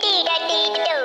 dee dee dee do do